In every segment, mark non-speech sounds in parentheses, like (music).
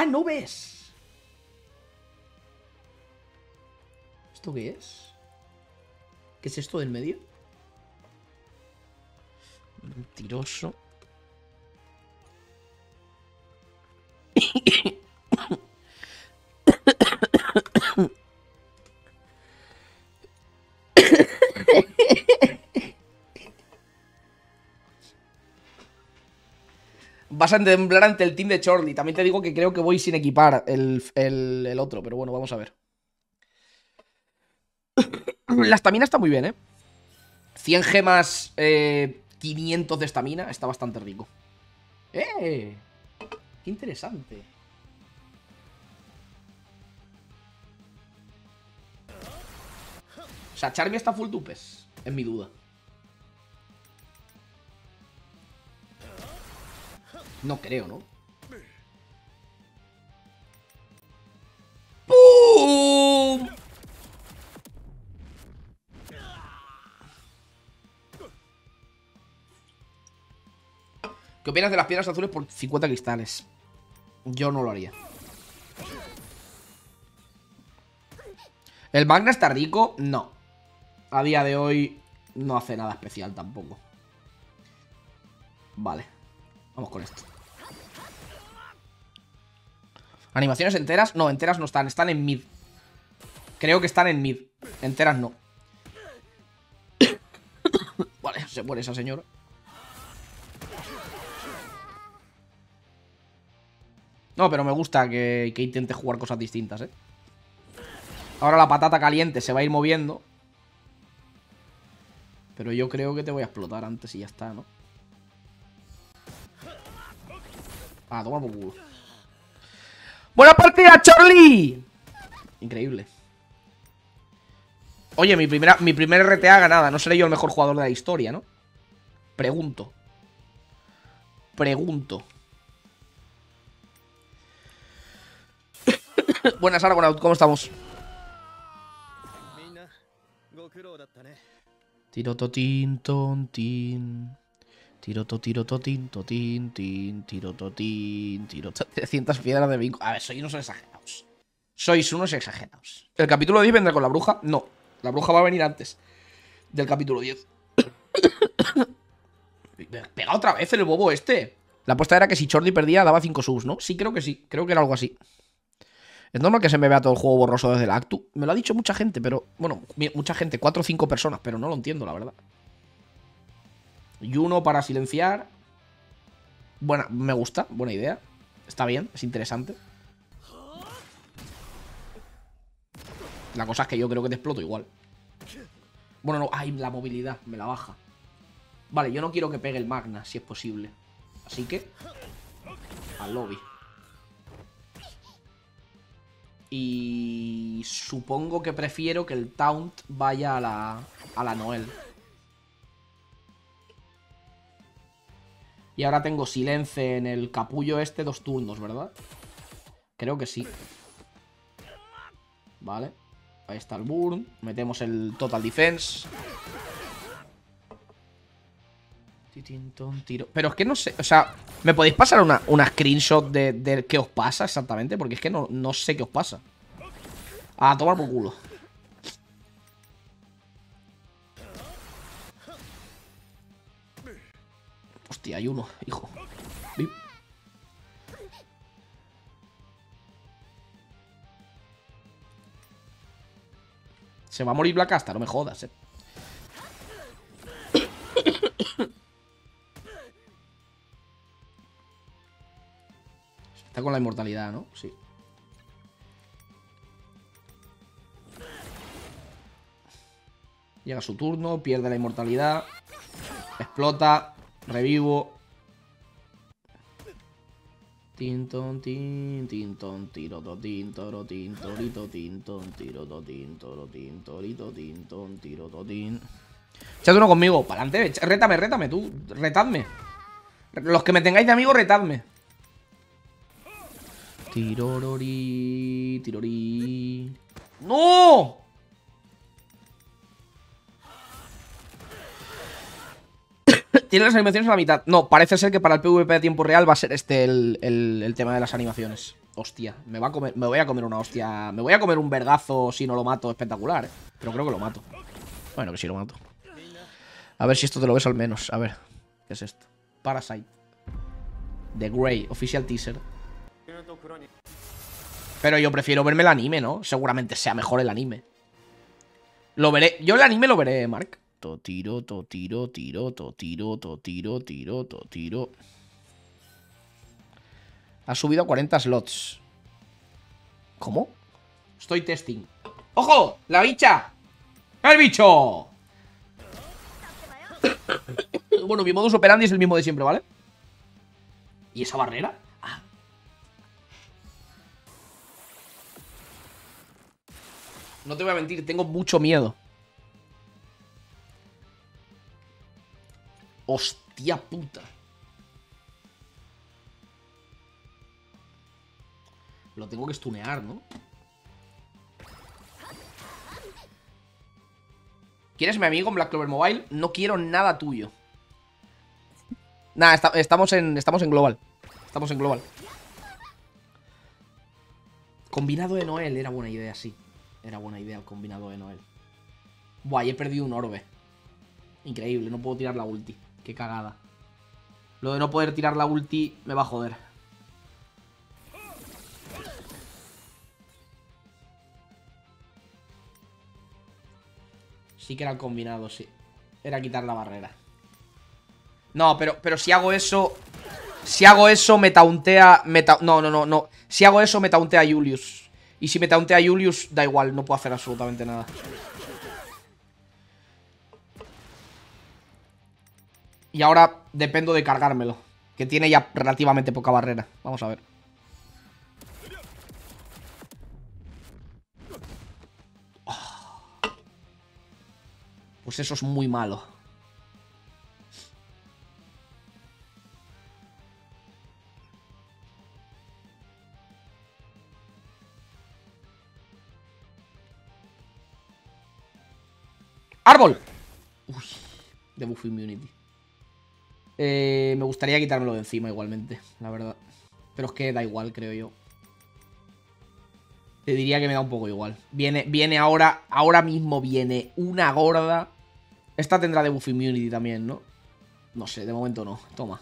¡Ah, no ves! ¿Esto qué es? ¿Qué es esto del medio? Mentiroso. (coughs) Vas a temblar ante el team de Chorley. También te digo que creo que voy sin equipar el, el- otro, pero bueno, vamos a ver. La estamina está muy bien, ¿eh? 100 gemas, eh, 500 de estamina, está bastante rico. ¡Eh! ¡Qué interesante! O sea, Charmy está full dupes, es mi duda. No creo, ¿no? ¡Pum! ¿Qué opinas de las piedras azules por 50 cristales? Yo no lo haría. ¿El Magna está rico? No. A día de hoy no hace nada especial tampoco. Vale. Vamos con esto. ¿Animaciones enteras? No, enteras no están. Están en mid. Creo que están en mid. Enteras no. (coughs) vale, se muere esa señora. No, pero me gusta que, que intente jugar cosas distintas, ¿eh? Ahora la patata caliente se va a ir moviendo. Pero yo creo que te voy a explotar antes y ya está, ¿no? Ah, toma por ¡Buena partida, Charlie! Increíble. Oye, mi, primera, mi primer RTA ganada. No seré yo el mejor jugador de la historia, ¿no? Pregunto. Pregunto. (coughs) Buenas, Argonaut, ¿cómo estamos? Tiro totín, tontín. Tiro, to, tiro, totín, tin, tiro, totín, tiro, 300 (laughs) piedras de vinco. A ver, sois unos exagerados. Sois unos exagerados. ¿El capítulo 10 vendrá con la bruja? No, la bruja va a venir antes del capítulo 10. (coughs) Pega otra vez el bobo este. La apuesta era que si Chordi perdía daba 5 subs, ¿no? Sí, creo que sí. Creo que era algo así. Es normal que se me vea todo el juego borroso desde la Actu. Me lo ha dicho mucha gente, pero. Bueno, mucha gente, 4 o 5 personas, pero no lo entiendo, la verdad. Y uno para silenciar. Buena, me gusta, buena idea. Está bien, es interesante. La cosa es que yo creo que te exploto igual. Bueno, no, ay, la movilidad, me la baja. Vale, yo no quiero que pegue el Magna, si es posible. Así que. Al lobby. Y supongo que prefiero que el Taunt vaya a la, a la Noel. Y ahora tengo Silence en el capullo este dos turnos, ¿verdad? Creo que sí. Vale. Ahí está el Burn. Metemos el Total Defense. Tiro. Pero es que no sé, o sea, ¿me podéis pasar una, una screenshot de, de qué os pasa exactamente? Porque es que no, no sé qué os pasa. A tomar por culo. Hostia, hay uno, hijo. Se va a morir Black Asta, no me jodas, eh. Está con la inmortalidad, ¿no? Sí. Llega su turno, pierde la inmortalidad. Explota. Revivo. Tinton, tin, tinton, tiroto, tin, toro, tin, torito, tinton, tiroto, tin, toro, tin, torito, tinton, tiroto, tin. Echad uno conmigo, para adelante, rétame, rétame tú, retadme. Los que me tengáis de amigo, retadme. Tirorori, tirori. ¡No! Tiene las animaciones a la mitad. No, parece ser que para el PvP de tiempo real va a ser este el, el- tema de las animaciones. Hostia, me, va a comer, me voy a comer una hostia. Me voy a comer un vergazo si no lo mato espectacular, ¿eh? Pero creo que lo mato. Bueno, que sí lo mato. A ver si esto te lo ves al menos. A ver, ¿qué es esto? Parasite. The Grey, official teaser. Pero yo prefiero verme el anime, ¿no? Seguramente sea mejor el anime. Lo veré. Yo el anime lo veré, Mark. To tiro, to tiro, tiro, to tiro, to tiro, tiro, to tiro. Ha subido a 40 slots. ¿Cómo? Estoy testing. ¡Ojo! ¡La bicha! ¡El bicho! bueno, mi modus operandi es el mismo de siempre, ¿vale? ¿Y esa barrera? Ah. No te voy a mentir, tengo mucho miedo. Hostia puta. Lo tengo que stunear, ¿no? ¿Quieres mi amigo en Black Clover Mobile? No quiero nada tuyo. Nada, esta- estamos en. Estamos en global. Estamos en global. Combinado de Noel, era buena idea, sí. Era buena idea el combinado de Noel. Buah, he perdido un orbe. Increíble, no puedo tirar la ulti. Qué cagada. Lo de no poder tirar la ulti me va a joder. Sí que era el combinado, sí. Era quitar la barrera. No, pero, pero si hago eso... Si hago eso, me tauntea... ta- no, no, no, no. Si hago eso, me tauntea Julius. Y si me tauntea Julius, da igual, no puedo hacer absolutamente nada. Y ahora dependo de cargármelo. Que tiene ya relativamente poca barrera. Vamos a ver. Oh. Pues eso es muy malo. ¡Árbol! Uy, de buff immunity. Eh, me gustaría quitármelo de encima igualmente, la verdad. Pero es que da igual, creo yo. Te diría que me da un poco igual. Viene, viene ahora, ahora mismo viene una gorda. Esta tendrá de buff immunity también, ¿no? No sé, de momento no. Toma.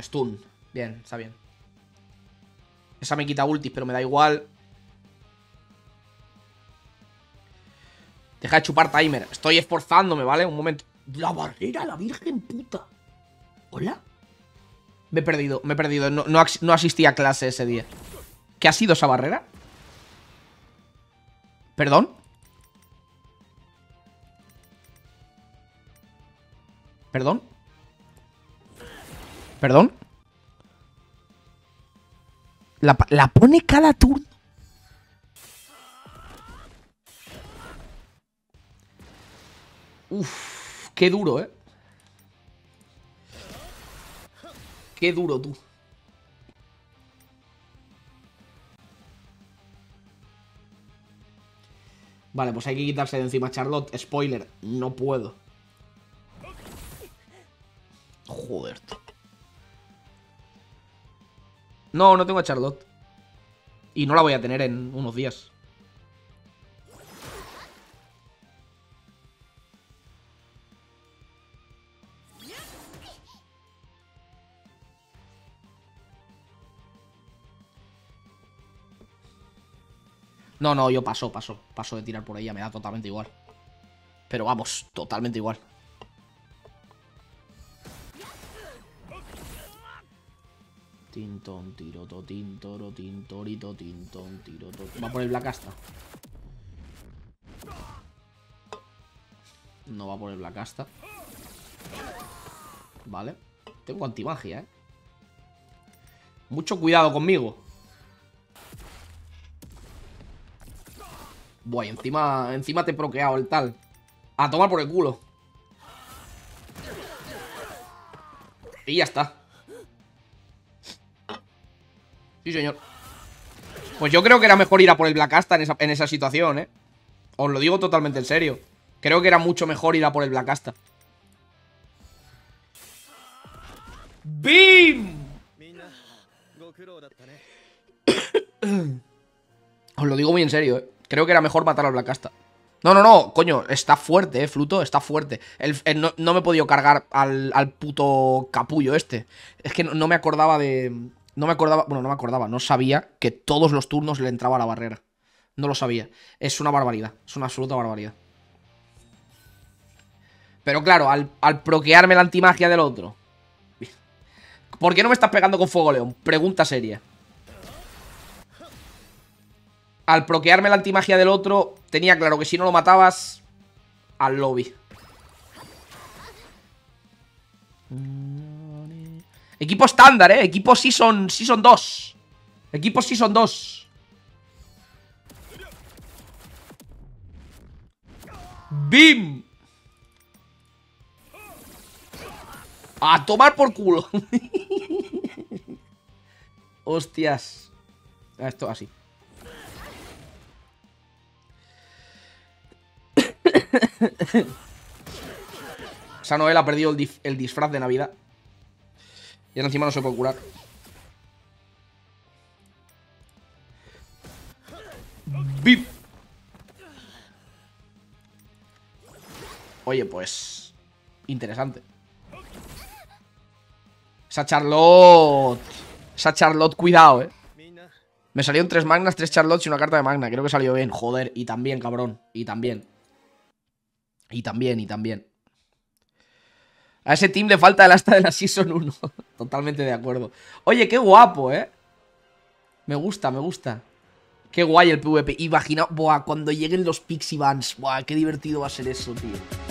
Stun. Bien, está bien. Esa me quita ultis, pero me da igual. Deja de chupar timer. Estoy esforzándome, ¿vale? Un momento. La barrera, la virgen puta. ¿Hola? Me he perdido, me he perdido. No, no, asistí a clase ese día. ¿Qué ha sido esa barrera? ¿Perdón? ¿Perdón? ¿Perdón? La, la pone cada turno. Uf, qué duro, ¿eh? Qué duro, tú. Vale, pues hay que quitarse de encima Charlotte. Spoiler, no puedo. Joder. No, no tengo a Charlotte. Y no la voy a tener en unos días. No, no, yo paso, paso. Paso de tirar por ella, me da totalmente igual. Pero vamos, totalmente igual. Tinton, tiroto, tintoro, tintorito, tinton, tiroto. Va por el Black Astra. No va por el Black Asta. Vale. Tengo antimagia, eh. Mucho cuidado conmigo. Boy, encima, encima te he proqueado el tal. A tomar por el culo. Y ya está. Sí, señor. Pues yo creo que era mejor ir a por el Black Asta en esa, en esa situación, ¿eh? Os lo digo totalmente en serio. Creo que era mucho mejor ir a por el Black Asta. ¡Bim! (coughs) Os lo digo muy en serio, ¿eh? Creo que era mejor matar al Black Asta. No, no, no, coño, está fuerte, eh, Fluto, está fuerte. El- el no, no me he podido cargar al, al puto capullo este. Es que no, me acordaba de. No me acordaba. Bueno, no me acordaba, no sabía que todos los turnos le entraba la barrera. No lo sabía. Es una barbaridad. Es una absoluta barbaridad. Pero claro, al, al proquearme la antimagia del otro. ¿Por qué no me estás pegando con fuego, León? Pregunta seria. Al proquearme la antimagia del otro, tenía claro que si no lo matabas, al lobby. Equipo estándar, eh. Equipo Season, season 2. Equipo Season 2. ¡Bim! A tomar por culo. (laughs) Hostias. Esto así. (laughs) Esa Noel ha perdido el, disfraz de Navidad. Y ahora encima no se puede curar. ¡Bip! Oye, pues... Interesante. Esa Charlotte... Esa Charlotte, cuidado, eh. Me salieron tres magnas, tres Charlottes y una carta de magna. Creo que salió bien. Joder, y también, cabrón. Y también. Y también, y también. A ese team le falta el asta de la Season 1. (laughs) Totalmente de acuerdo. Oye, qué guapo, ¿eh? Me gusta, me gusta. Qué guay el PvP. Imagina, buah, cuando lleguen los Pixie Vans. Buah, qué divertido va a ser eso, tío.